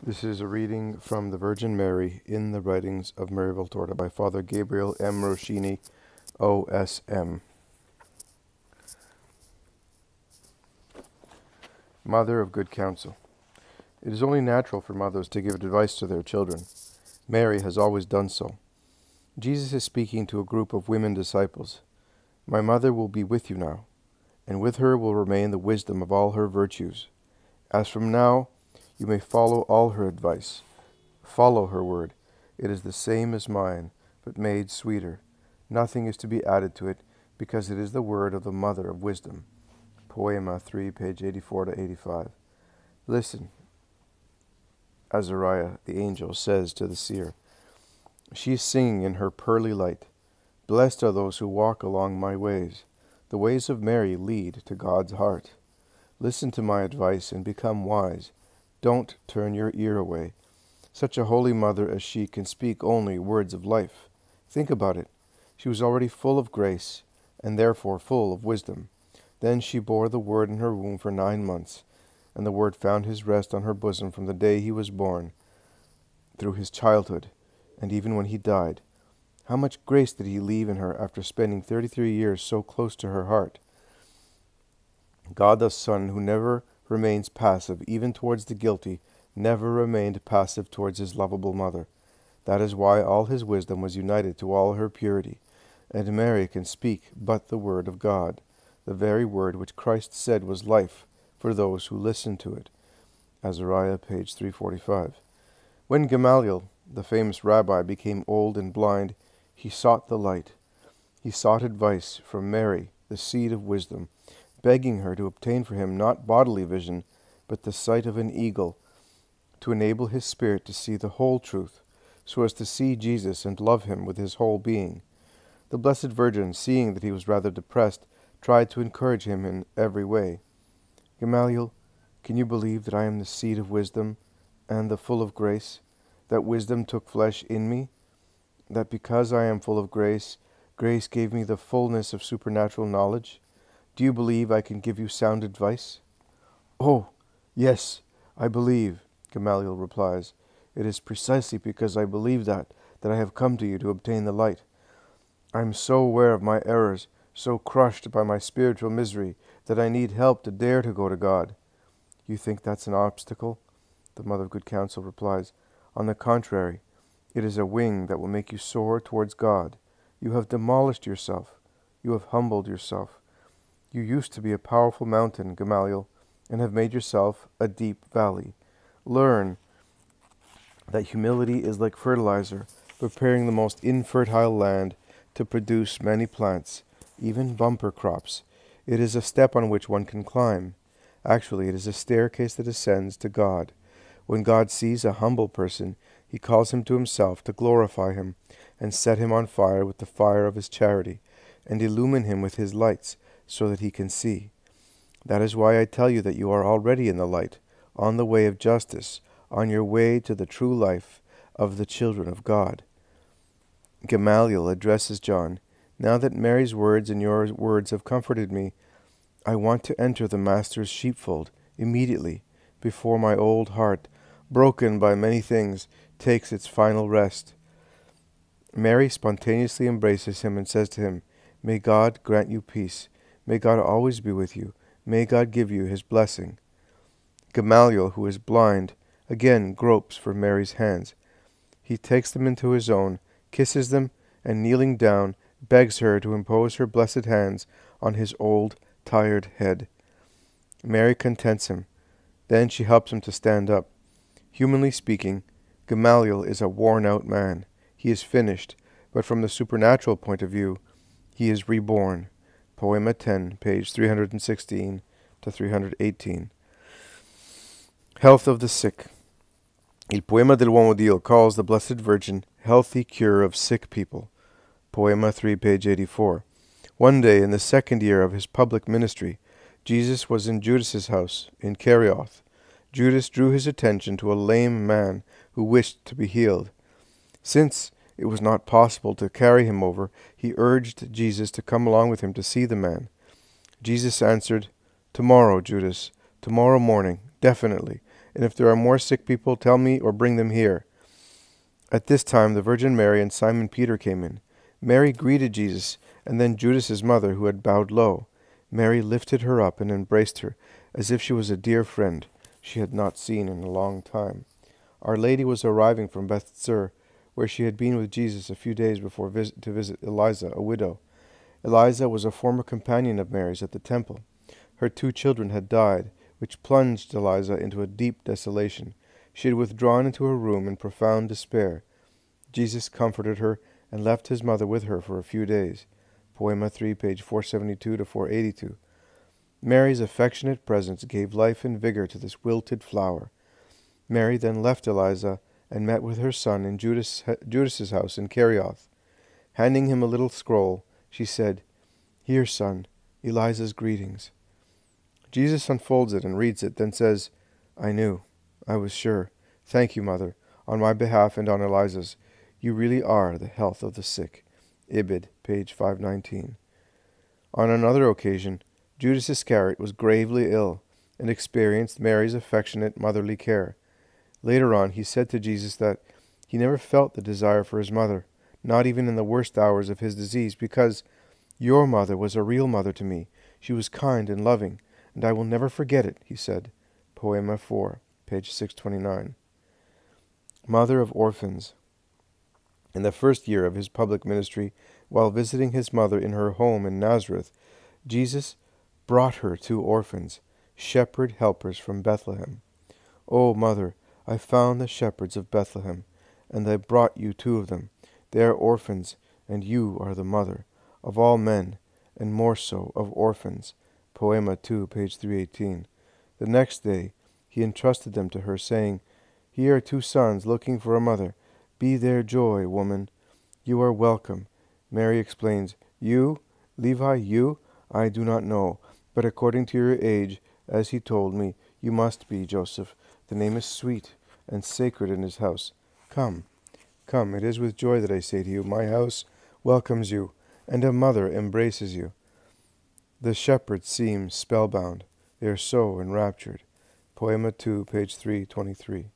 This is a reading from the Virgin Mary in the writings of Maria Valtorta by Father Gabriel M. Roschini, OSM. Mother of Good Counsel. It is only natural for mothers to give advice to their children. Mary has always done so. Jesus is speaking to a group of women disciples. My mother will be with you now, and with her will remain the wisdom of all her virtues. As from now, you may follow all her advice. Follow her word. It is the same as mine, but made sweeter. Nothing is to be added to it, because it is the word of the Mother of Wisdom. Poema 3, page 84 to 85. Listen, Azariah the angel says to the seer. She is singing in her pearly light. Blessed are those who walk along my ways. The ways of Mary lead to God's heart. Listen to my advice and become wise. Don't turn your ear away. Such a holy mother as she can speak only words of life. Think about it. She was already full of grace, and therefore full of wisdom. Then she bore the Word in her womb for nine months, and the Word found his rest on her bosom from the day he was born, through his childhood, and even when he died. How much grace did he leave in her after spending thirty three years so close to her heart? God the Son, who never remains passive even towards the guilty, never remained passive towards his lovable mother. That is why all his wisdom was united to all her purity, and Mary can speak but the word of God, the very word which Christ said was life for those who listen to it. Azariah, page 345. When Gamaliel, the famous rabbi, became old and blind, he sought the light. He sought advice from Mary, the seed of wisdom, begging her to obtain for him not bodily vision, but the sight of an eagle, to enable his spirit to see the whole truth, so as to see Jesus and love him with his whole being. The Blessed Virgin, seeing that he was rather depressed, tried to encourage him in every way. Gamaliel, can you believe that I am the seed of wisdom and the full of grace, that wisdom took flesh in me, that because I am full of grace, grace gave me the fullness of supernatural knowledge? Do you believe I can give you sound advice? Oh, yes, I believe, Gamaliel replies. It is precisely because I believe that that I have come to you to obtain the light. I am so aware of my errors, so crushed by my spiritual misery, that I need help to dare to go to God. You think that's an obstacle? The Mother of Good Counsel replies. On the contrary, it is a wing that will make you soar towards God. You have demolished yourself. You have humbled yourself. You used to be a powerful mountain, Gamaliel, and have made yourself a deep valley. Learn that humility is like fertilizer, preparing the most infertile land to produce many plants, even bumper crops. It is a step on which one can climb. Actually, it is a staircase that ascends to God. When God sees a humble person, he calls him to himself to glorify him, and set him on fire with the fire of his charity, and illumine him with his lights so that he can see. That is why I tell you that you are already in the light, on the way of justice, on your way to the true life of the children of God. Gamaliel addresses John Now that Mary's words and your words have comforted me, I want to enter the Master's sheepfold immediately, before my old heart, broken by many things, takes its final rest. Mary spontaneously embraces him and says to him, May God grant you peace. May God always be with you. May God give you his blessing. Gamaliel, who is blind, again gropes for Mary's hands. He takes them into his own, kisses them, and kneeling down, begs her to impose her blessed hands on his old, tired head. Mary contents him. Then she helps him to stand up. Humanly speaking, Gamaliel is a worn out man. He is finished, but from the supernatural point of view, he is reborn. Poema 10, page 316 to 318. Health of the Sick. Il Poema dell'Uomo Dio calls the Blessed Virgin Healthy Cure of Sick People. Poema 3, page 84. One day, in the second year of his public ministry, Jesus was in Judas's house in Kerioth. Judas drew his attention to a lame man who wished to be healed. Since it was not possible to carry him over, he urged Jesus to come along with him to see the man. Jesus answered, Tomorrow, Judas, tomorrow morning, definitely, and if there are more sick people, tell me or bring them here. At this time, the Virgin Mary and Simon Peter came in. Mary greeted Jesus, and then Judas's mother, who had bowed low. Mary lifted her up and embraced her, as if she was a dear friend she had not seen in a long time. Our Lady was arriving from Bethsur, where she had been with Jesus a few days before to visit Eliza, a widow. Eliza was a former companion of Mary's at the temple. Her two children had died, which plunged Eliza into a deep desolation. She had withdrawn into her room in profound despair. Jesus comforted her and left his mother with her for a few days. Poema 3, page 472 to 482. Mary's affectionate presence gave life and vigor to this wilted flower. Mary then left Eliza and met with her son in Judas, Judas's house in Kerioth. Handing him a little scroll, she said, Here, son, Eliza's greetings. Jesus unfolds it and reads it, then says, I knew. I was sure. Thank you, mother, on my behalf and on Eliza's. You really are the health of the sick. Ibid, page 519. On another occasion, Judas Iscariot was gravely ill and experienced Mary's affectionate motherly care. Later on, he said to Jesus that he never felt the desire for his mother, not even in the worst hours of his disease, because your mother was a real mother to me. She was kind and loving, and I will never forget it, he said. Poema 4, page 629. Mother of Orphans. In the first year of his public ministry, while visiting his mother in her home in Nazareth, Jesus brought her two orphans, shepherd helpers from Bethlehem. O mother, I found the shepherds of Bethlehem, and I brought you two of them. They are orphans, and you are the mother of all men, and more so of orphans. Poema 2, page 318. The next day he entrusted them to her, saying, Here are two sons looking for a mother. Be their joy, woman. You are welcome. Mary explains, You, Levi, you? I do not know, but according to your age, as he told me, you must be Joseph. The name is sweet and sacred in his house. Come, come, it is with joy that I say to you, My house welcomes you, and a mother embraces you. The shepherds seem spellbound. They are so enraptured. Poema 2, page 323.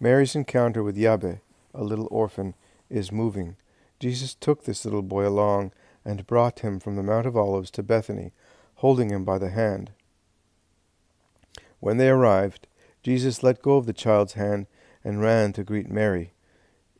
Mary's encounter with Yabbe, a little orphan, is moving. Jesus took this little boy along and brought him from the Mount of Olives to Bethany, holding him by the hand. When they arrived, Jesus let go of the child's hand and ran to greet Mary.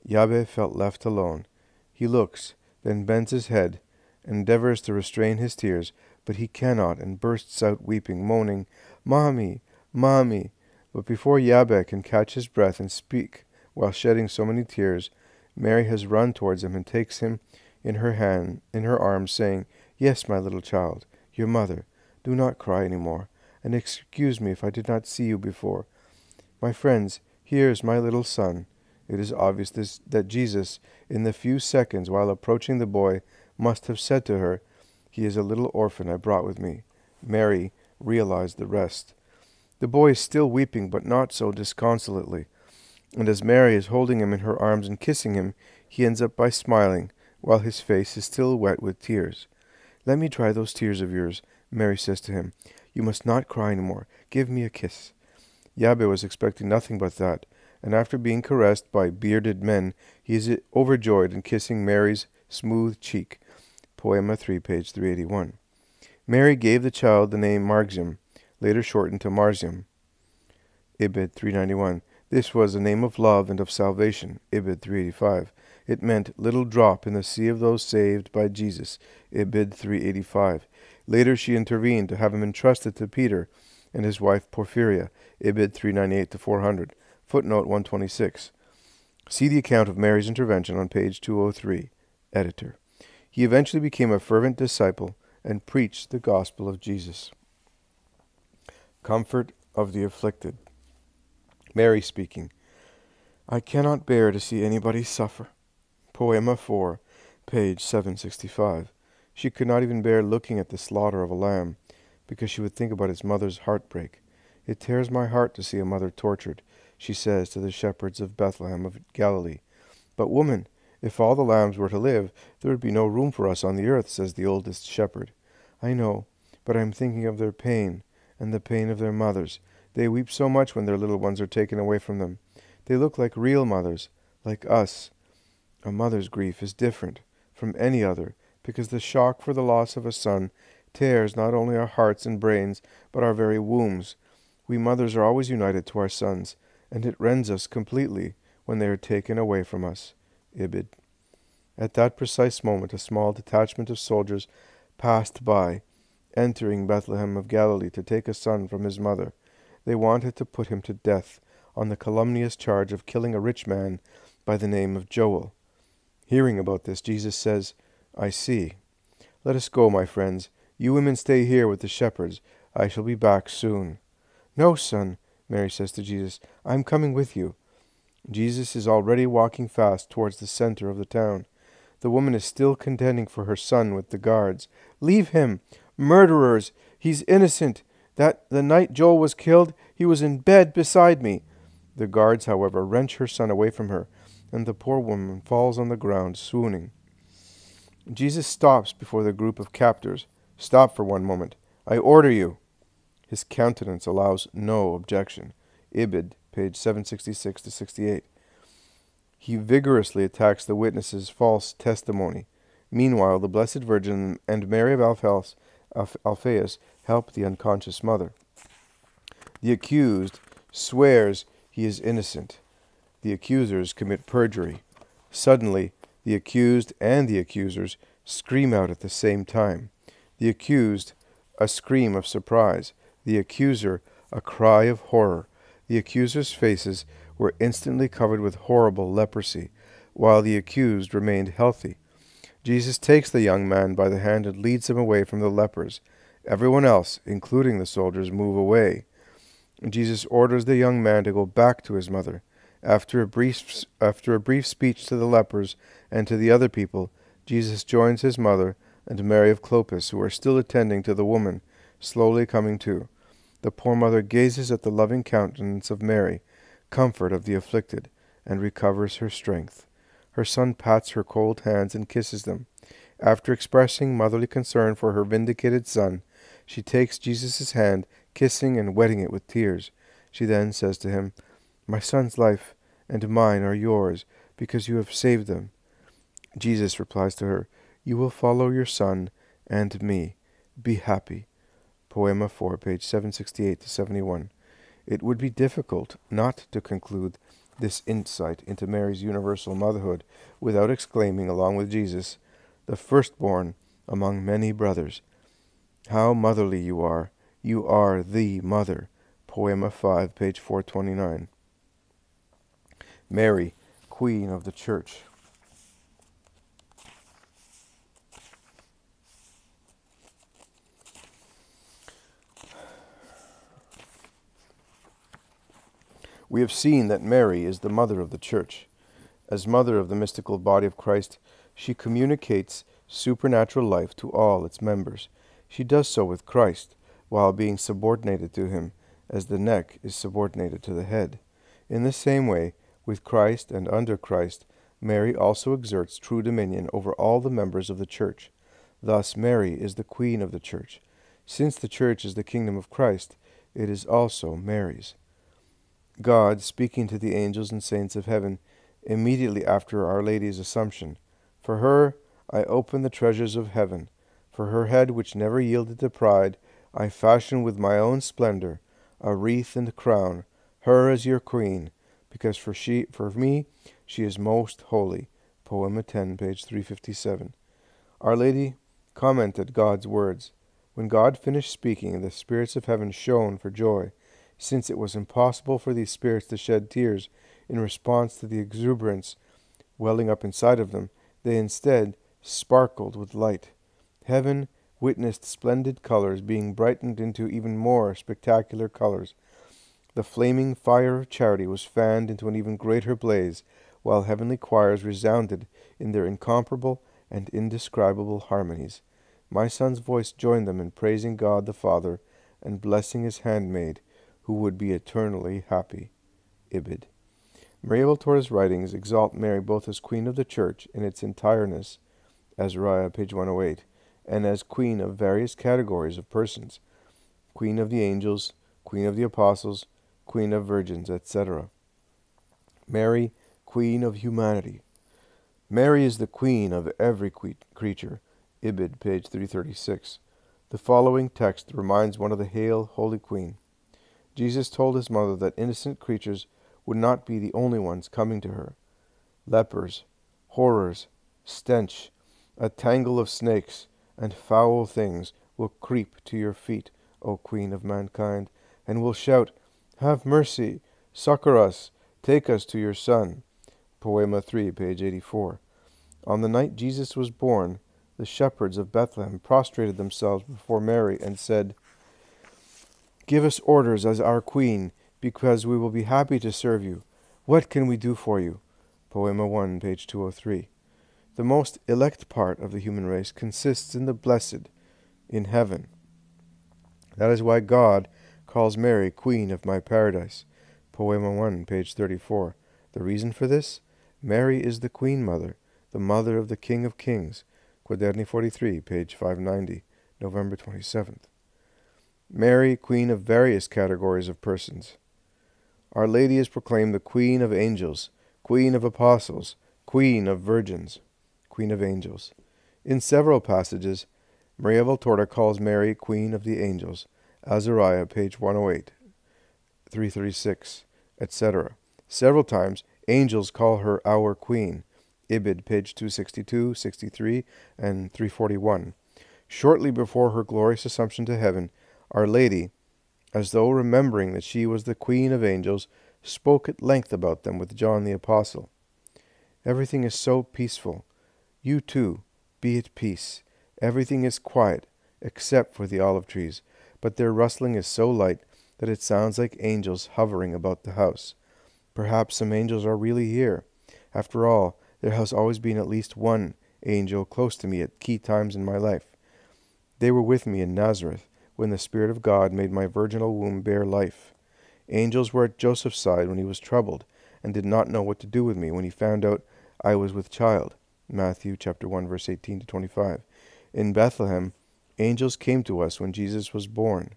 Yabbe felt left alone. He looks, then bends his head, endeavors to restrain his tears, but he cannot, and bursts out weeping, moaning, Mommy, Mommy. But before Yabbe can catch his breath and speak while shedding so many tears, Mary has run towards him and takes him in her hand, in her arms, saying, Yes, my little child, your mother. Do not cry any more, and excuse me if I did not see you before. My friends, here is my little son. It is obvious this, that Jesus, in the few seconds while approaching the boy, must have said to her, He is a little orphan I brought with me. Mary realized the rest. The boy is still weeping, but not so disconsolately. And as Mary is holding him in her arms and kissing him, he ends up by smiling, while his face is still wet with tears. Let me dry those tears of yours, Mary says to him. You must not cry any more. Give me a kiss. Yabbe was expecting nothing but that, and after being caressed by bearded men, he is overjoyed in kissing Mary's smooth cheek. Poema 3, page 381. Mary gave the child the name Margziam, later shortened to Marjiam. Ibid 391. This was a name of love and of salvation. Ibid 385. It meant little drop in the sea of those saved by Jesus. Ibid 385. Later she intervened to have him entrusted to Peter and his wife Porphyrea, Ibid 398 to 400, footnote 126. See the account of Mary's intervention on page 203. Editor. He eventually became a fervent disciple and preached the gospel of Jesus. Comfort of the afflicted. Mary speaking. I cannot bear to see anybody suffer. Poema 4, page 765. She could not even bear looking at the slaughter of a lamb because she would think about its mother's heartbreak. It tears my heart to see a mother tortured, she says to the shepherds of Bethlehem of Galilee. But, woman, if all the lambs were to live, there would be no room for us on the earth, says the oldest shepherd. I know, but I am thinking of their pain and the pain of their mothers. They weep so much when their little ones are taken away from them. They look like real mothers, like us. A mother's grief is different from any other because the shock for the loss of a son tears not only our hearts and brains, but our very wombs. We mothers are always united to our sons, and it rends us completely when they are taken away from us. Ibid. At that precise moment, a small detachment of soldiers passed by, entering Bethlehem of Galilee to take a son from his mother. They wanted to put him to death on the calumnious charge of killing a rich man by the name of Joel. Hearing about this, Jesus says, I see. Let us go, my friends. You women stay here with the shepherds. I shall be back soon. No, son, Mary says to Jesus, I am coming with you. Jesus is already walking fast towards the center of the town. The woman is still contending for her son with the guards. Leave him! Murderers! He's innocent! That the night Joel was killed, he was in bed beside me. The guards, however, wrench her son away from her, and the poor woman falls on the ground, swooning. Jesus stops before the group of captors. Stop for one moment. I order you. His countenance allows no objection. Ibid, page 766 to 68. He vigorously attacks the witness's false testimony. Meanwhile, the Blessed Virgin and Mary of Alphaeus, Alphaeus help the unconscious mother. The accused swears he is innocent. The accusers commit perjury. Suddenly, the accused and the accusers scream out at the same time. The accused, a scream of surprise. The accuser, a cry of horror. The accusers' faces were instantly covered with horrible leprosy, while the accused remained healthy. Jesus takes the young man by the hand and leads him away from the lepers. Everyone else, including the soldiers, move away. Jesus orders the young man to go back to his mother. After a brief, after a brief speech to the lepers and to the other people, Jesus joins his mother and Mary of Clopas, who are still attending to the woman, slowly coming to. The poor mother gazes at the loving countenance of Mary, comfort of the afflicted, and recovers her strength. Her son pats her cold hands and kisses them. After expressing motherly concern for her vindicated son, she takes Jesus' hand, kissing and wetting it with tears. She then says to him, My son's life and mine are yours, because you have saved them. Jesus replies to her, You will follow your son and me. Be happy. Poema 4, page 768 to 71. It would be difficult not to conclude this insight into Mary's universal motherhood without exclaiming, along with Jesus, the firstborn among many brothers, How motherly you are! You are the mother. Poema 5, page 429. Mary, Queen of the Church. We have seen that Mary is the mother of the Church. As mother of the mystical body of Christ, she communicates supernatural life to all its members. She does so with Christ, while being subordinated to him, as the neck is subordinated to the head. In the same way, with Christ and under Christ, Mary also exerts true dominion over all the members of the Church. Thus, Mary is the Queen of the Church. Since the Church is the kingdom of Christ, it is also Mary's. God, speaking to the angels and saints of heaven immediately after Our Lady's Assumption, For her I open the treasures of heaven. For her head, which never yielded to pride, I fashion with my own splendor a wreath and crown, her as your queen, because for she for me she is most holy. Poema 10, page 357. Our Lady commented God's words. When God finished speaking, the spirits of heaven shone for joy since it was impossible for these spirits to shed tears in response to the exuberance welling up inside of them, they instead sparkled with light. Heaven witnessed splendid colors being brightened into even more spectacular colors. The flaming fire of charity was fanned into an even greater blaze, while heavenly choirs resounded in their incomparable and indescribable harmonies. My son's voice joined them in praising God the Father and blessing his handmaid who would be eternally happy. Ibid. Maria Valtorta's writings exalt Mary both as Queen of the Church in its entireness, Azariah, page 108, and as Queen of various categories of persons, Queen of the angels, Queen of the Apostles, Queen of Virgins, etc. Mary, Queen of Humanity. Mary is the queen of every creature. Ibid, page 336. The following text reminds one of the Hail, Holy Queen. Jesus told his mother that innocent creatures would not be the only ones coming to her. Lepers, horrors, stench, a tangle of snakes, and foul things will creep to your feet, O Queen of mankind, and will shout, Have mercy, succor us, take us to your Son. Poema 3, page 84. On the night Jesus was born, the shepherds of Bethlehem prostrated themselves before Mary and said, Give us orders as our queen, because we will be happy to serve you. What can we do for you? Poema 1, page 203. The most elect part of the human race consists in the blessed, in heaven. That is why God calls Mary Queen of my paradise. Poema 1, page 34. The reason for this? Mary is the Queen Mother, the Mother of the King of Kings. Quaderni 43, page 590, November 27th. Mary, Queen of various categories of persons. Our Lady is proclaimed the Queen of Angels, Queen of Apostles, Queen of Virgins, Queen of Angels. In several passages, Maria Valtorta calls Mary Queen of the Angels, Azariah, page 108, 336, etc. Several times, angels call her our Queen, Ibid, page 262, 63, and 341. Shortly before her glorious assumption to heaven, Our Lady, as though remembering that she was the Queen of angels, spoke at length about them with John the Apostle. Everything is so peaceful. You too, be at peace. Everything is quiet, except for the olive trees, but their rustling is so light that it sounds like angels hovering about the house. Perhaps some angels are really here. After all, there has always been at least one angel close to me at key times in my life. They were with me in Nazareth when the Spirit of God made my virginal womb bear life. Angels were at Joseph's side when he was troubled, and did not know what to do with me when he found out I was with child. Matthew chapter 1 verse 18 to 25. In Bethlehem, angels came to us when Jesus was born.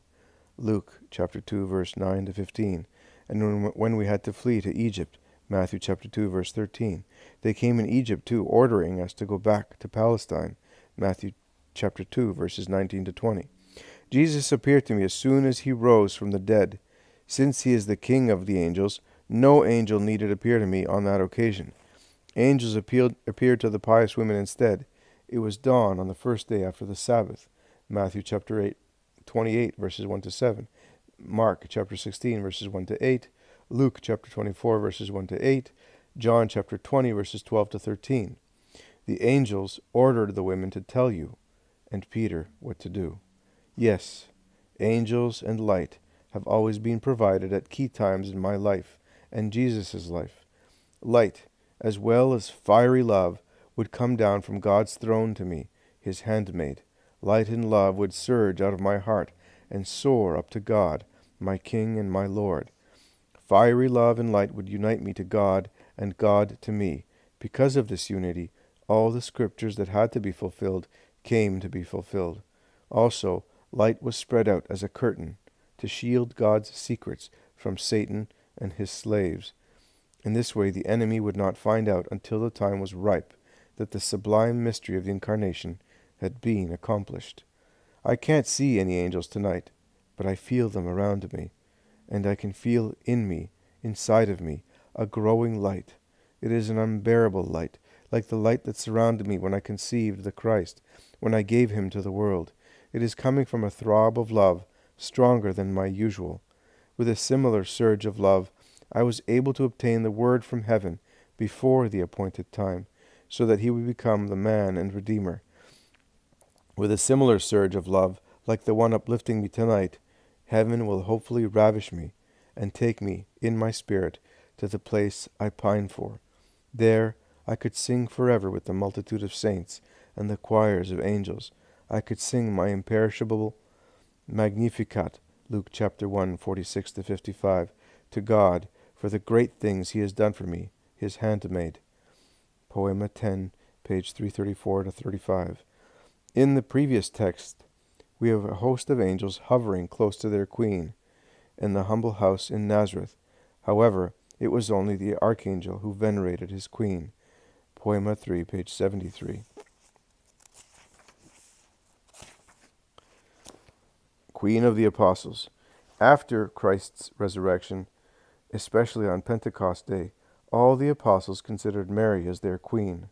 Luke chapter 2 verse 9 to 15. And when we had to flee to Egypt, Matthew chapter 2 verse 13. They came in Egypt too, ordering us to go back to Palestine. Matthew chapter 2 verses 19 to 20. Jesus appeared to me as soon as he rose from the dead. Since he is the king of the angels, no angel needed appear to me on that occasion. Angels appeared, appeared to the pious women instead. It was dawn on the first day after the Sabbath. Matthew chapter 8, 28 verses 1 to 7. Mark chapter 16 verses 1 to 8. Luke chapter 24, verses 1 to 8, John chapter 20, verses 12 to 13. The angels ordered the women to tell you, and Peter, what to do. Yes, angels and light have always been provided at key times in my life and Jesus' life. Light, as well as fiery love, would come down from God's throne to me, his handmaid. Light and love would surge out of my heart and soar up to God, my King and my Lord. Fiery love and light would unite me to God, and God to me. Because of this unity, all the scriptures that had to be fulfilled came to be fulfilled. Also, light was spread out as a curtain to shield God's secrets from Satan and his slaves. In this way, the enemy would not find out until the time was ripe that the sublime mystery of the Incarnation had been accomplished. I can't see any angels tonight, but I feel them around me and I can feel in me, inside of me, a growing light. It is an unbearable light, like the light that surrounded me when I conceived the Christ, when I gave him to the world. It is coming from a throb of love, stronger than my usual. With a similar surge of love, I was able to obtain the word from heaven before the appointed time, so that he would become the man and redeemer. With a similar surge of love, like the one uplifting me tonight, heaven will hopefully ravish me and take me in my spirit to the place I pine for. There I could sing forever with the multitude of saints and the choirs of angels. I could sing my imperishable Magnificat, Luke chapter 1, 46 to 55, to God for the great things he has done for me, his handmaid. Poema 10, page 334 to 35. In the previous text, we have a host of angels hovering close to their queen. in the humble house in Nazareth. However, it was only the archangel who venerated his queen. Poema 3, page 73. Queen of the Apostles. After Christ's resurrection, especially on Pentecost Day, all the apostles considered Mary as their queen.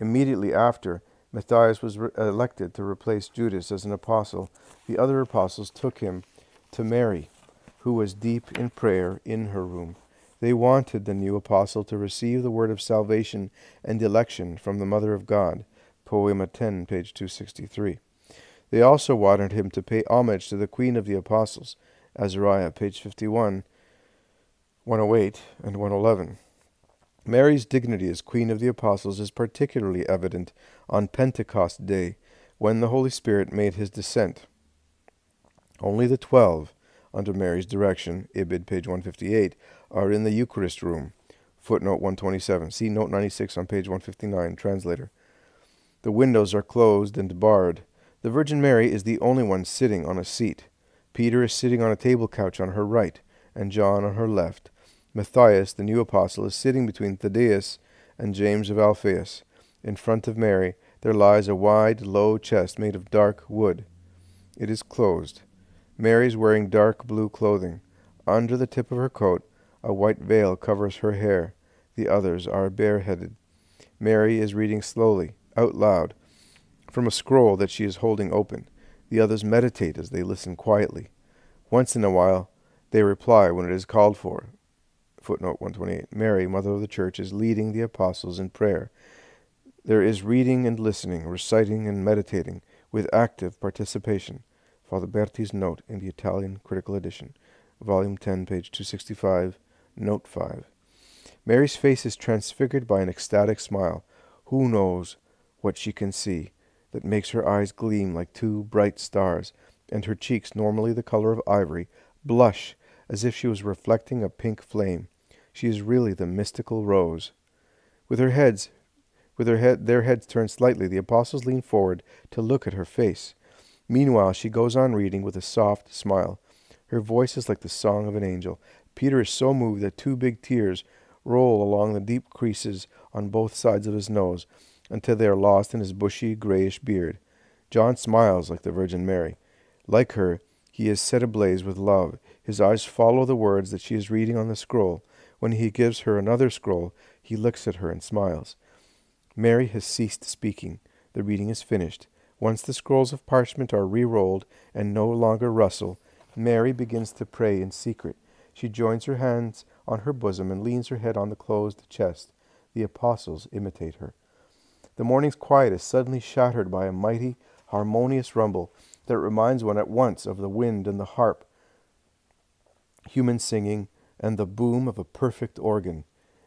Immediately after, Matthias was elected to replace Judas as an apostle. The other apostles took him to Mary, who was deep in prayer in her room. They wanted the new apostle to receive the word of salvation and election from the Mother of God. Poema 10, page 263. They also wanted him to pay homage to the Queen of the Apostles. Azariah, page 51, 108, and 111. Mary's dignity as Queen of the Apostles is particularly evident on Pentecost Day, when the Holy Spirit made his descent. Only the twelve, under Mary's direction, Ibid, page 158, are in the Eucharist room. Footnote 127. See note 96 on page 159, translator. The windows are closed and barred. The Virgin Mary is the only one sitting on a seat. Peter is sitting on a table couch on her right, and John on her left. Matthias, the new apostle, is sitting between Thaddeus and James of Alphaeus. In front of Mary there lies a wide, low chest made of dark wood. It is closed. Mary is wearing dark blue clothing. Under the tip of her coat, a white veil covers her hair. The others are bareheaded. Mary is reading slowly, out loud, from a scroll that she is holding open. The others meditate as they listen quietly. Once in a while, they reply when it is called for. Footnote 128. Mary, Mother of the Church, is leading the apostles in prayer. There is reading and listening, reciting and meditating, with active participation. Father Berti's note in the Italian Critical Edition, Volume 10, page 265, Note 5. Mary's face is transfigured by an ecstatic smile. Who knows what she can see that makes her eyes gleam like two bright stars, and her cheeks, normally the color of ivory, blush as if she was reflecting a pink flame. She is really the mystical rose. With her heads, with her head, their heads turned slightly, the apostles lean forward to look at her face. Meanwhile, she goes on reading with a soft smile. Her voice is like the song of an angel. Peter is so moved that two big tears roll along the deep creases on both sides of his nose until they are lost in his bushy, grayish beard. John smiles like the Virgin Mary. Like her, he is set ablaze with love. His eyes follow the words that she is reading on the scroll. When he gives her another scroll, he looks at her and smiles. Mary has ceased speaking. The reading is finished. Once the scrolls of parchment are re-rolled and no longer rustle, Mary begins to pray in secret. She joins her hands on her bosom and leans her head on the closed chest. The apostles imitate her. The morning's quiet is suddenly shattered by a mighty, harmonious rumble that reminds one at once of the wind and the harp, human singing, and the boom of a perfect organ.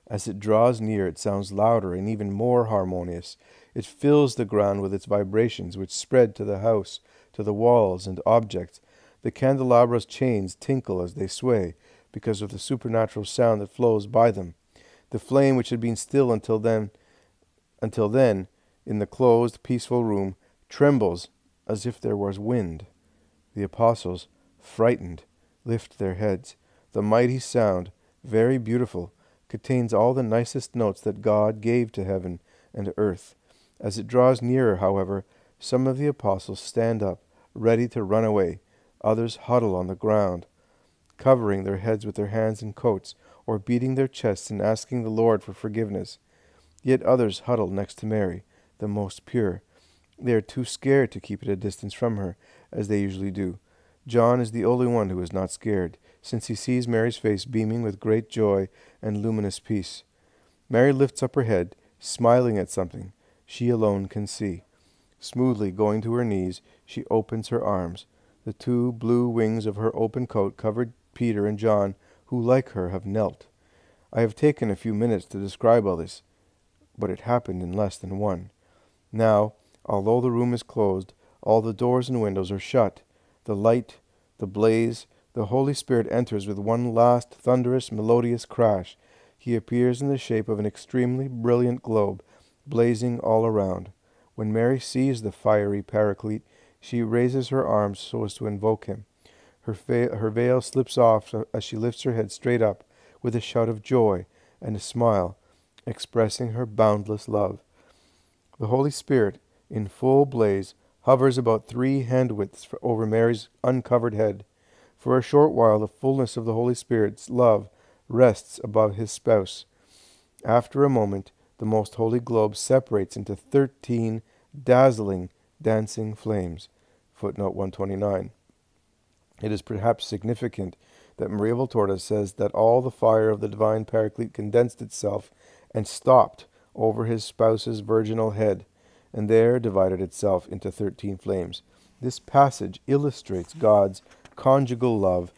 As it draws near, it sounds louder and even more harmonious. It fills the ground with its vibrations, which spread to the house, to the walls and objects. The candelabra's chains tinkle as they sway, because of the supernatural sound that flows by them. The flame, which had been still until then, until then, in the closed, peaceful room, trembles as if there was wind. The apostles, frightened, lift their heads. The mighty sound, very beautiful, contains all the nicest notes that God gave to heaven and earth. As it draws nearer, however, some of the apostles stand up, ready to run away. Others huddle on the ground, covering their heads with their hands and coats, or beating their chests and asking the Lord for forgiveness. Yet others huddle next to Mary, the most pure. They are too scared to keep at a distance from her, as they usually do. John is the only one who is not scared since he sees Mary's face beaming with great joy and luminous peace. Mary lifts up her head, smiling at something she alone can see. Smoothly going to her knees, she opens her arms. The two blue wings of her open coat covered Peter and John, who, like her, have knelt. I have taken a few minutes to describe all this, but it happened in less than one. Now, although the room is closed, all the doors and windows are shut. The light, the blaze, the Holy Spirit enters with one last thunderous, melodious crash. He appears in the shape of an extremely brilliant globe, blazing all around. When Mary sees the fiery paraclete, she raises her arms so as to invoke him. Her, her veil slips off as she lifts her head straight up with a shout of joy and a smile, expressing her boundless love. The Holy Spirit, in full blaze, hovers about three hand widths over Mary's uncovered head. For a short while, the fullness of the Holy Spirit's love rests above his spouse. After a moment, the most holy globe separates into thirteen dazzling, dancing flames. Footnote 129. It is perhaps significant that Maria Valtorta says that all the fire of the divine paraclete condensed itself and stopped over his spouse's virginal head, and there divided itself into thirteen flames. This passage illustrates God's conjugal love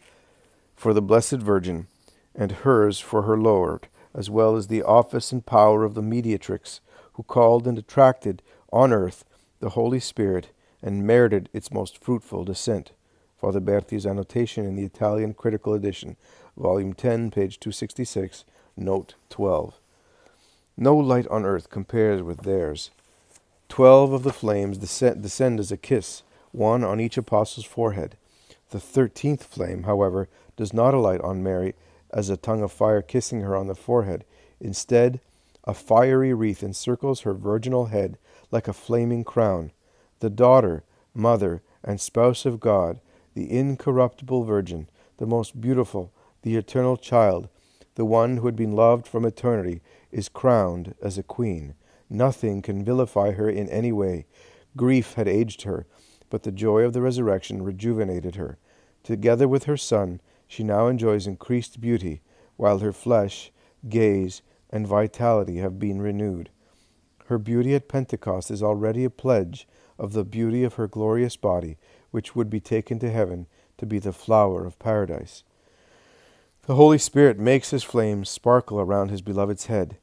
for the Blessed Virgin and hers for her Lord, as well as the office and power of the mediatrix who called and attracted on earth the Holy Spirit and merited its most fruitful descent. Father Berti's annotation in the Italian Critical Edition, Volume 10, page 266, Note 12. No light on earth compares with theirs. Twelve of the flames descend, as a kiss, one on each apostle's forehead. The thirteenth flame, however, does not alight on Mary as a tongue of fire kissing her on the forehead. Instead, a fiery wreath encircles her virginal head like a flaming crown. The daughter, mother, and spouse of God, the incorruptible Virgin, the most beautiful, the eternal child, the one who had been loved from eternity, is crowned as a queen. Nothing can vilify her in any way. Grief had aged her, but the joy of the resurrection rejuvenated her. Together with her Son, she now enjoys increased beauty, while her flesh, gaze, and vitality have been renewed. Her beauty at Pentecost is already a pledge of the beauty of her glorious body, which would be taken to heaven to be the flower of paradise. The Holy Spirit makes his flames sparkle around his beloved's head.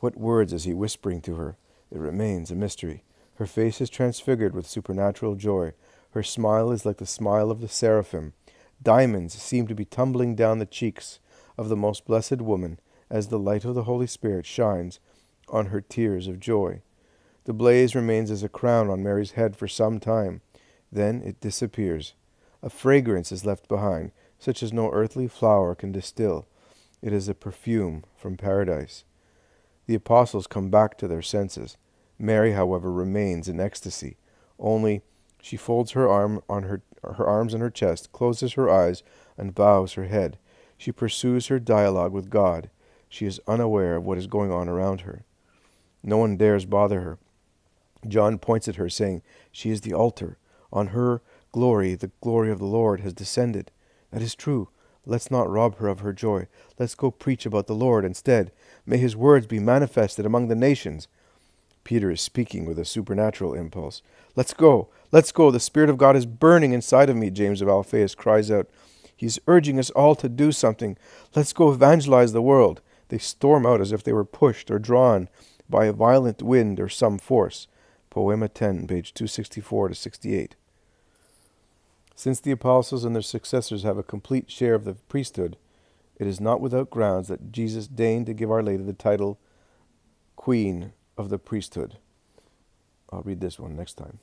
What words is he whispering to her? It remains a mystery. Her face is transfigured with supernatural joy. Her smile is like the smile of the seraphim. Diamonds seem to be tumbling down the cheeks of the most blessed woman as the light of the Holy Spirit shines on her tears of joy. The blaze remains as a crown on Mary's head for some time. Then it disappears. A fragrance is left behind, such as no earthly flower can distill. It is a perfume from paradise. The apostles come back to their senses. Mary, however, remains in ecstasy. Only she folds her arm on her her arms on her chest, closes her eyes, and bows her head. She pursues her dialogue with God. She is unaware of what is going on around her. No one dares bother her. John points at her, saying, She is the altar. On her glory, the glory of the Lord has descended. That is true. Let's not rob her of her joy. Let's go preach about the Lord instead. May his words be manifested among the nations. Peter is speaking with a supernatural impulse. Let's go. Let's go. The Spirit of God is burning inside of me, James of Alphaeus cries out. He's urging us all to do something. Let's go evangelize the world. They storm out as if they were pushed or drawn by a violent wind or some force. Poema 10, page 264 to 68. Since the apostles and their successors have a complete share of the priesthood, it is not without grounds that Jesus deigned to give Our Lady the title Queen of the priesthood. I'll read this one next time.